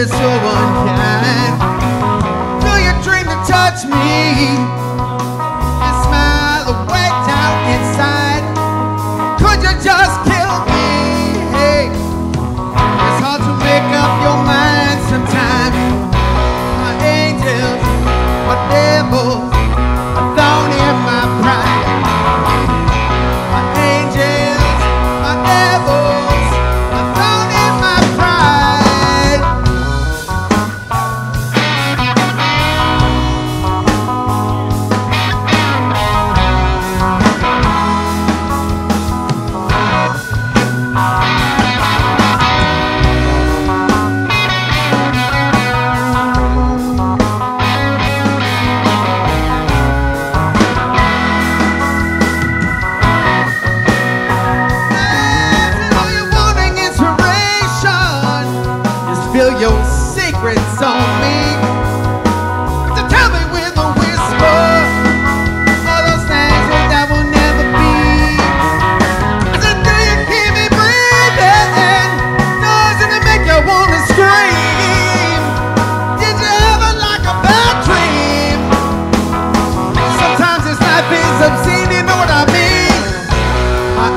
be so unkind? Do you dream to touch me? And smile away down inside. Could you just kill me? Hey, it's hard to make up your mind sometimes. Your secrets on me. To tell me with a whisper all those things that will never be. I said, do you hear me breathing? Doesn't it make you wanna scream? Did you ever like a bad dream? Sometimes this life is obscene, you know what I mean? My